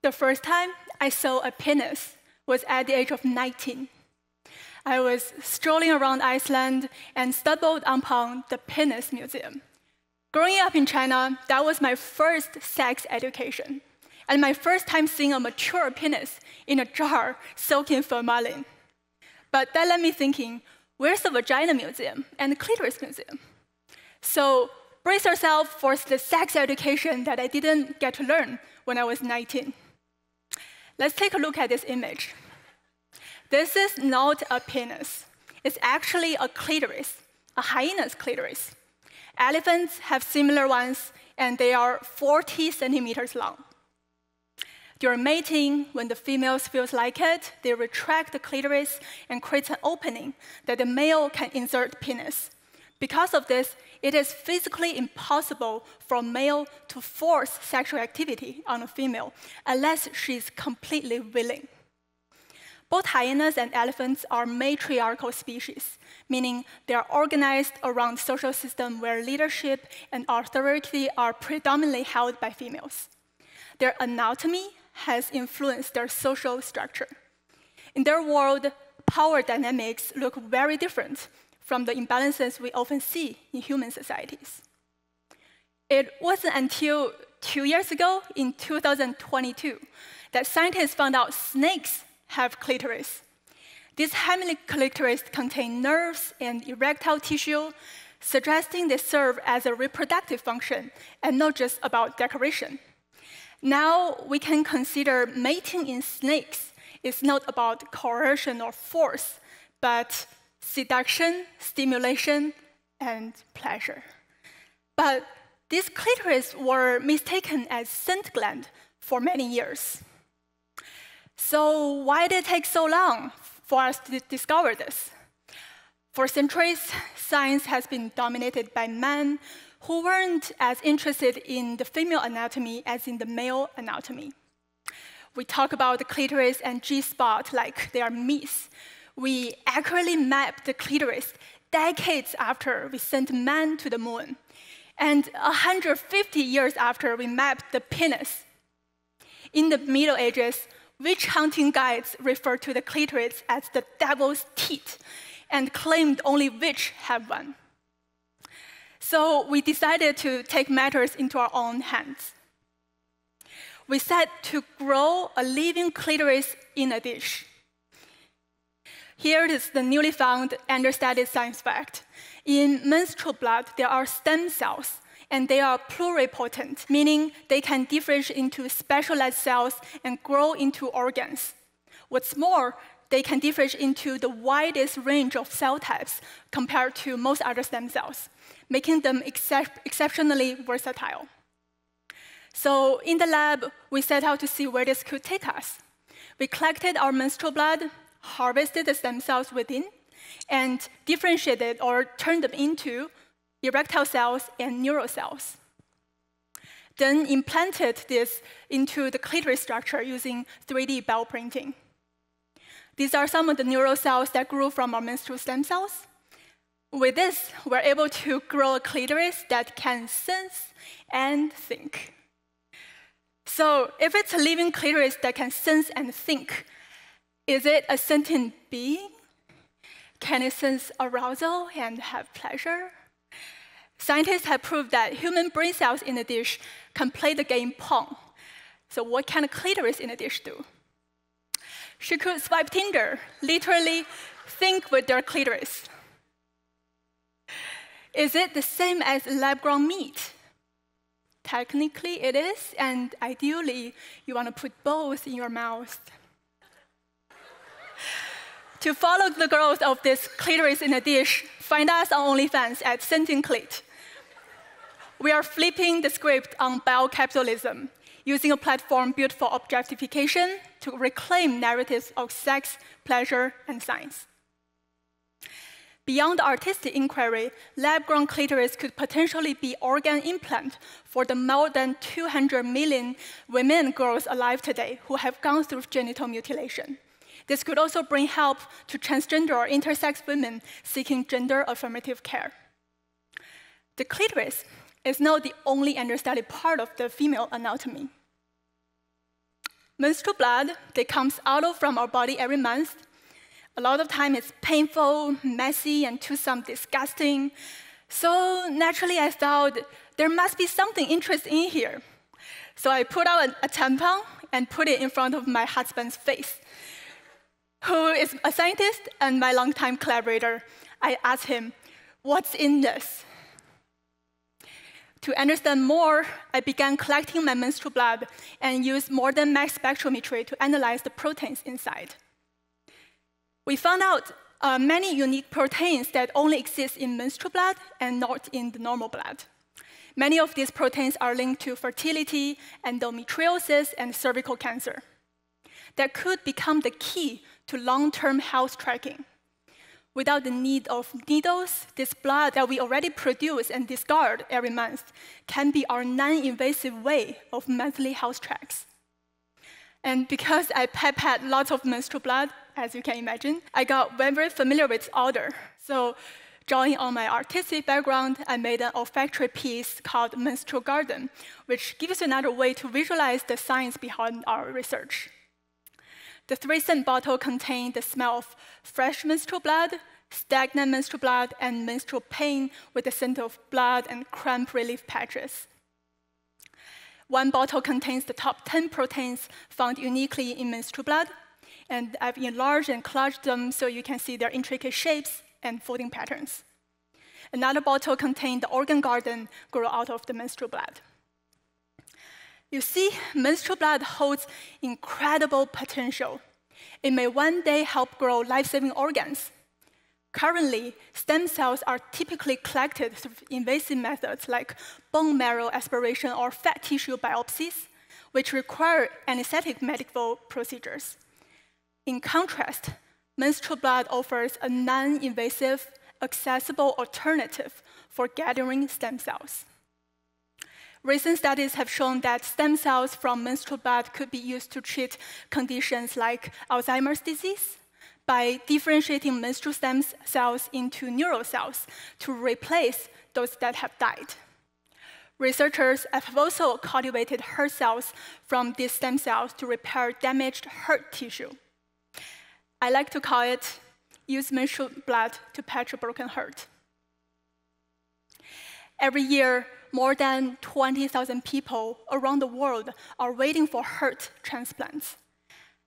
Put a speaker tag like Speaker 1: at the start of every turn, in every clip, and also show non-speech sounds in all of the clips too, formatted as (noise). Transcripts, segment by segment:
Speaker 1: The first time I saw a penis was at the age of 19. I was strolling around Iceland and stumbled upon the Penis Museum. Growing up in China, that was my first sex education, and my first time seeing a mature penis in a jar soaked in formalin. But that led me thinking, where's the Vagina Museum and the Clitoris Museum? So brace yourself for the sex education that I didn't get to learn when I was 19. Let's take a look at this image. This is not a penis. It's actually a clitoris, a hyena's clitoris. Elephants have similar ones, and they are 40 centimeters long. During mating, when the females feels like it, they retract the clitoris and create an opening that the male can insert penis. Because of this, it is physically impossible for a male to force sexual activity on a female unless she is completely willing. Both hyenas and elephants are matriarchal species, meaning they are organized around social system where leadership and authority are predominantly held by females. Their anatomy has influenced their social structure. In their world, power dynamics look very different from the imbalances we often see in human societies. It wasn't until two years ago, in 2022, that scientists found out snakes have clitoris. These hemiclitoris contain nerves and erectile tissue, suggesting they serve as a reproductive function and not just about decoration. Now we can consider mating in snakes is not about coercion or force, but seduction, stimulation, and pleasure. But these clitoris were mistaken as scent gland for many years. So why did it take so long for us to discover this? For centuries, science has been dominated by men who weren't as interested in the female anatomy as in the male anatomy. We talk about the clitoris and G-spot like they are myths. We accurately map the clitoris decades after we sent men to the moon, and 150 years after we mapped the penis. In the Middle Ages, witch hunting guides referred to the clitoris as the devil's teat and claimed only witch have one. So we decided to take matters into our own hands. We set to grow a living clitoris in a dish. Here is the newly found understudied science fact. In menstrual blood, there are stem cells and they are pluripotent, meaning they can differentiate into specialized cells and grow into organs. What's more, they can differentiate into the widest range of cell types compared to most other stem cells, making them excep exceptionally versatile. So in the lab, we set out to see where this could take us. We collected our menstrual blood, harvested the stem cells within, and differentiated or turned them into erectile cells, and neural cells. Then implanted this into the clitoris structure using 3D bioprinting. These are some of the neural cells that grew from our menstrual stem cells. With this, we're able to grow a clitoris that can sense and think. So if it's a living clitoris that can sense and think, is it a sentient being? Can it sense arousal and have pleasure? Scientists have proved that human brain cells in a dish can play the game Pong. So what can a clitoris in a dish do? She could swipe Tinder, literally think with their clitoris. Is it the same as lab-grown meat? Technically, it is, and ideally, you want to put both in your mouth. To follow the growth of this clitoris in a dish, find us on OnlyFans at Sentient Clit we are flipping the script on biocapitalism, using a platform built for objectification to reclaim narratives of sex, pleasure, and science. Beyond artistic inquiry, lab-grown clitoris could potentially be organ implant for the more than 200 million women girls alive today who have gone through genital mutilation. This could also bring help to transgender or intersex women seeking gender affirmative care. The clitoris is not the only understudied part of the female anatomy. menstrual blood that comes out of from our body every month. A lot of time it's painful, messy, and to some disgusting. So naturally, I thought there must be something interesting in here. So I put out a tampon and put it in front of my husband's face, who is a scientist and my longtime collaborator. I asked him, What's in this? To understand more, I began collecting my menstrual blood and used modern mass spectrometry to analyze the proteins inside. We found out uh, many unique proteins that only exist in menstrual blood and not in the normal blood. Many of these proteins are linked to fertility, endometriosis, and cervical cancer that could become the key to long-term health tracking. Without the need of needles, this blood that we already produce and discard every month can be our non-invasive way of monthly health tracks. And because I pipette lots of menstrual blood, as you can imagine, I got very familiar with odor. So drawing on my artistic background, I made an olfactory piece called Menstrual Garden, which gives another way to visualize the science behind our research. The three scent bottle contained the smell of fresh menstrual blood, stagnant menstrual blood, and menstrual pain with the scent of blood and cramp relief patches. One bottle contains the top 10 proteins found uniquely in menstrual blood, and I've enlarged and collaged them so you can see their intricate shapes and folding patterns. Another bottle contained the organ garden grow out of the menstrual blood. You see, menstrual blood holds incredible potential. It may one day help grow life-saving organs. Currently, stem cells are typically collected through invasive methods like bone marrow aspiration or fat tissue biopsies, which require anesthetic medical procedures. In contrast, menstrual blood offers a non-invasive, accessible alternative for gathering stem cells. Recent studies have shown that stem cells from menstrual blood could be used to treat conditions like Alzheimer's disease by differentiating menstrual stem cells into neural cells to replace those that have died. Researchers have also cultivated heart cells from these stem cells to repair damaged heart tissue. I like to call it use menstrual blood to patch a broken heart. Every year, more than 20,000 people around the world are waiting for heart transplants.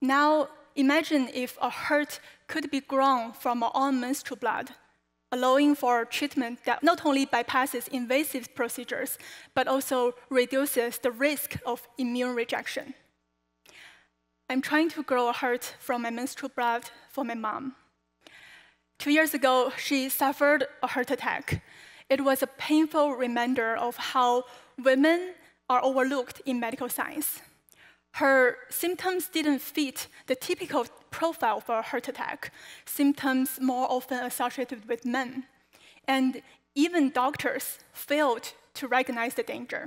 Speaker 1: Now, imagine if a heart could be grown from own menstrual blood, allowing for treatment that not only bypasses invasive procedures, but also reduces the risk of immune rejection. I'm trying to grow a heart from my menstrual blood for my mom. Two years ago, she suffered a heart attack. It was a painful reminder of how women are overlooked in medical science. Her symptoms didn't fit the typical profile for a heart attack, symptoms more often associated with men. And even doctors failed to recognize the danger.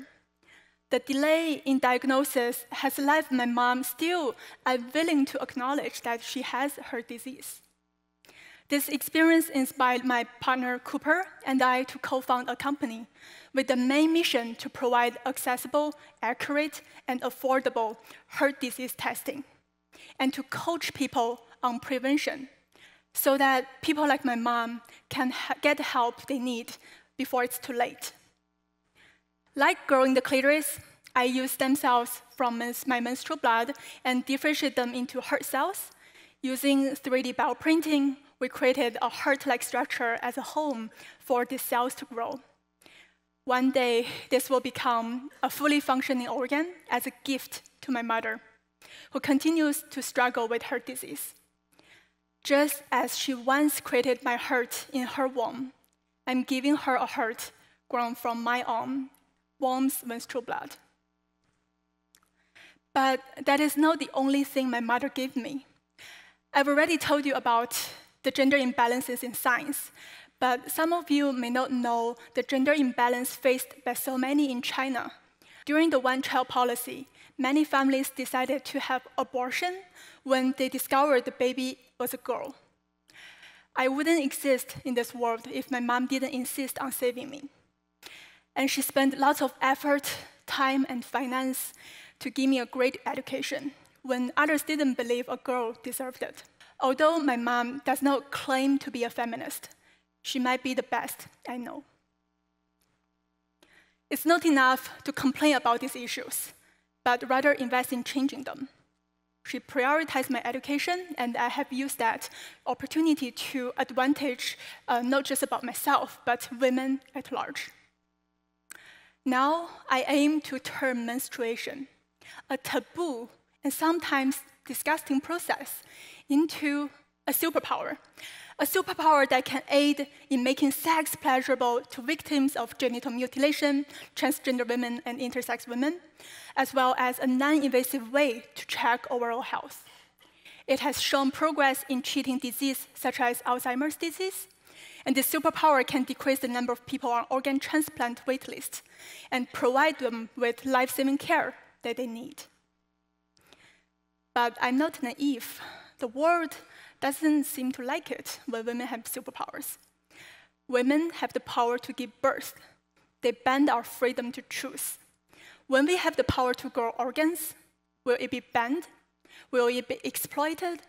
Speaker 1: The delay in diagnosis has left my mom still unwilling to acknowledge that she has her disease. This experience inspired my partner Cooper and I to co found a company with the main mission to provide accessible, accurate, and affordable heart disease testing, and to coach people on prevention so that people like my mom can get the help they need before it's too late. Like growing the clitoris, I use stem cells from my menstrual blood and differentiate them into heart cells. Using 3D bioprinting, we created a heart-like structure as a home for these cells to grow. One day, this will become a fully functioning organ as a gift to my mother, who continues to struggle with her disease. Just as she once created my heart in her womb, I'm giving her a heart grown from my own womb's menstrual blood. But that is not the only thing my mother gave me. I've already told you about the gender imbalances in science, but some of you may not know the gender imbalance faced by so many in China. During the one child policy, many families decided to have abortion when they discovered the baby was a girl. I wouldn't exist in this world if my mom didn't insist on saving me. And she spent lots of effort, time, and finance to give me a great education, when others didn't believe a girl deserved it. Although my mom does not claim to be a feminist, she might be the best I know. It's not enough to complain about these issues, but rather invest in changing them. She prioritized my education, and I have used that opportunity to advantage uh, not just about myself, but women at large. Now, I aim to turn menstruation, a taboo and sometimes disgusting process, into a superpower. A superpower that can aid in making sex pleasurable to victims of genital mutilation, transgender women, and intersex women, as well as a non invasive way to check overall health. It has shown progress in treating disease such as Alzheimer's disease, and this superpower can decrease the number of people on organ transplant waitlists and provide them with life saving care that they need. But I'm not naive. The world doesn't seem to like it when women have superpowers. Women have the power to give birth. They bend our freedom to choose. When we have the power to grow organs, will it be banned? Will it be exploited?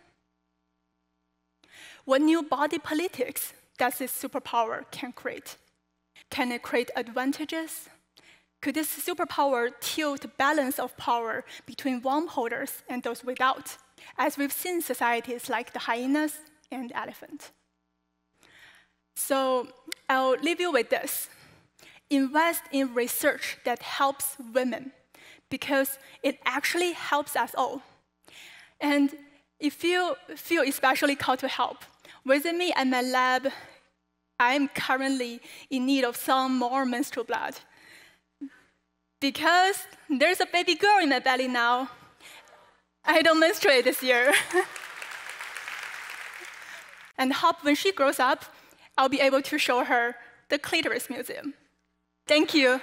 Speaker 1: What new body politics does this superpower can create? Can it create advantages? Could this superpower tilt the balance of power between warm holders and those without, as we've seen societies like the hyenas and elephant? So I'll leave you with this invest in research that helps women because it actually helps us all. And if you feel especially called to help, visit me at my lab. I'm currently in need of some more menstrual blood because there's a baby girl in my belly now. I don't menstruate this year. (laughs) and hope when she grows up, I'll be able to show her the Clitoris Museum. Thank you.